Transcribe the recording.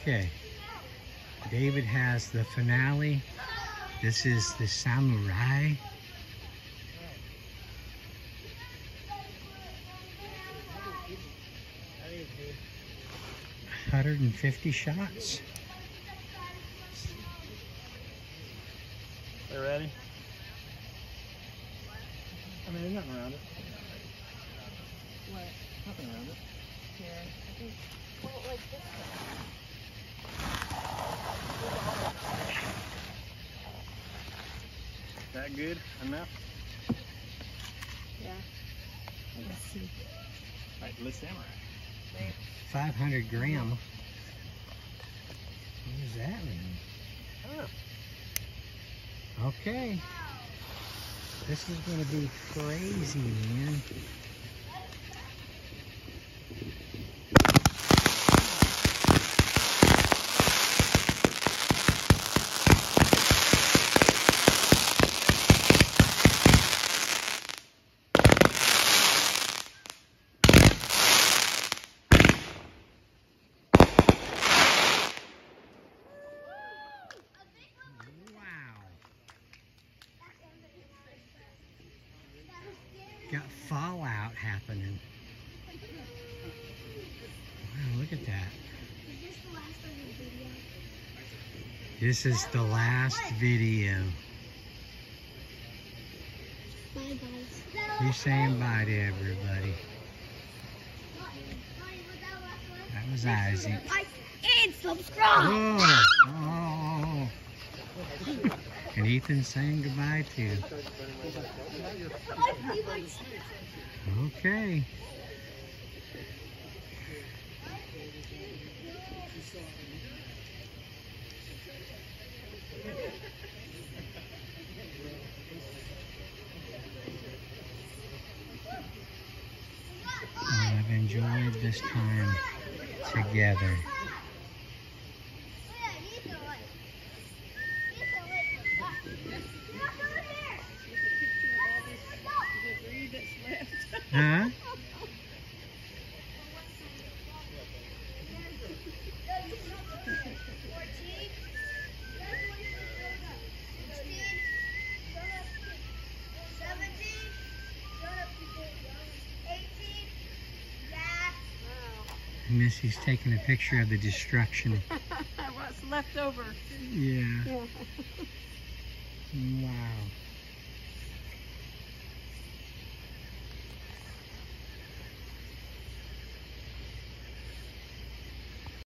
Okay. David has the finale. This is the samurai. Hundred and fifty shots. They ready? I mean, there's nothing around it. What? Nothing around it. Here. I think. Well, like this one. That good enough? Yeah. Let's see. Like Le Samurai. Five hundred gram. What does that mean? Oh. Okay. This is gonna be crazy, man. Wow. Got fallout happening. Wow, look at that. This is the last video. Bye, guys. He's saying bye to everybody. That was Isaac. And subscribe. Oh, oh. And Ethan's saying goodbye to you. Okay. I've enjoyed this time together. Huh? Missy's taking a picture of the destruction. What's left over? Yeah. Yeah. Wow.